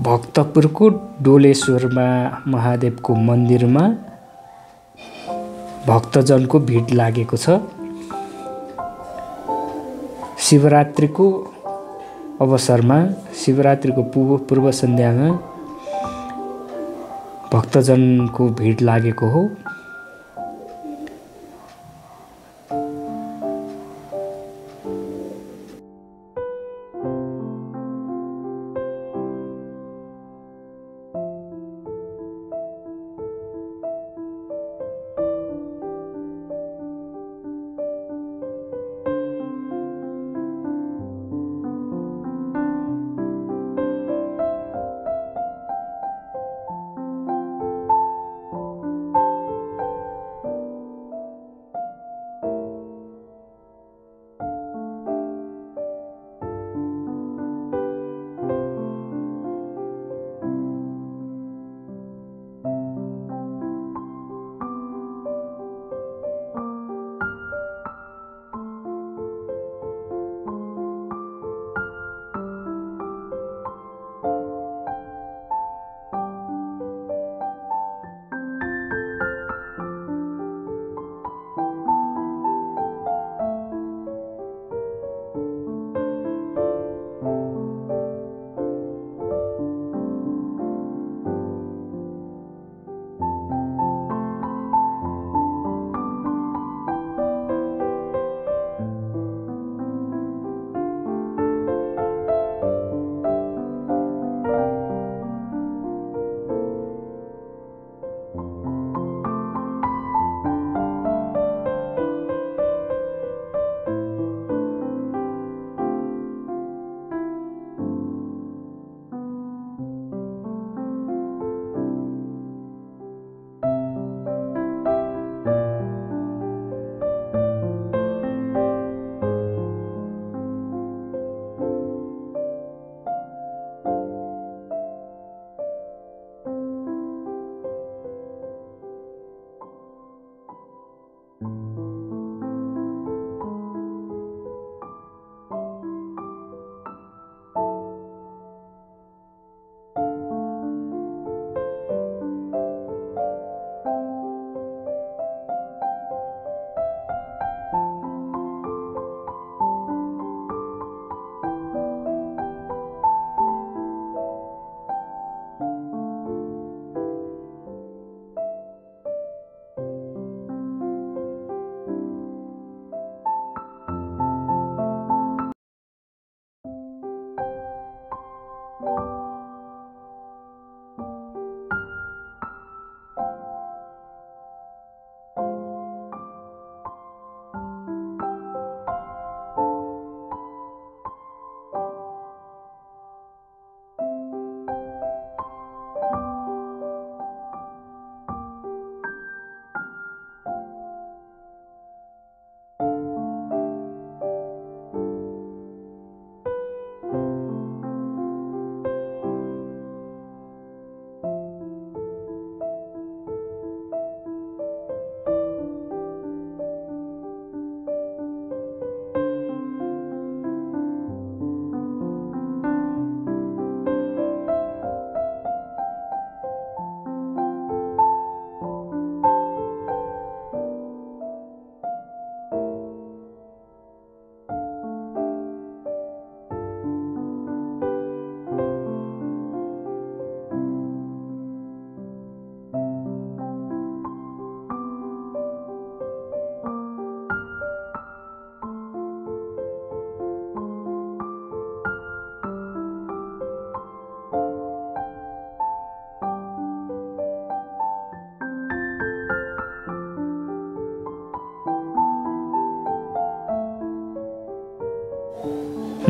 भक्तपुरको डोलेश्वरमा महादेवको मन्दिरमा भक्तजनको भिड लागेको छ। शिवरात्रिको अवसरमा शिवरात्रिको पूर्व पूर्व सन्ध्यामा भक्तजनको भिड लागेको हो।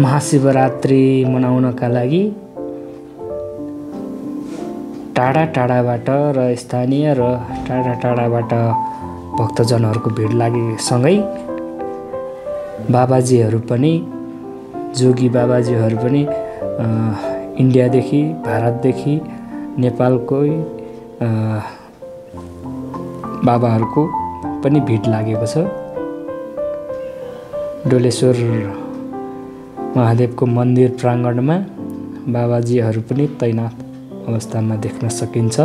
महाशिवरात्रि मनाउनका लागि टाढा टाढाबाट र स्थानीय र टाढा टाढाबाट भक्तजनहरूको भिड लागेसँगै बाबाजीहरू पनि जोगी बाबाजीहरू पनि इन्डियादेखि भारतदेखि नेपालकै बाबाहरूको पनि भिड लागेको छ। डोलेश्वर महादेवको मन्दिर प्राङ्गणमा बाबाजीहरू पनि तैनात अवस्थामा देख्न सकिन्छ।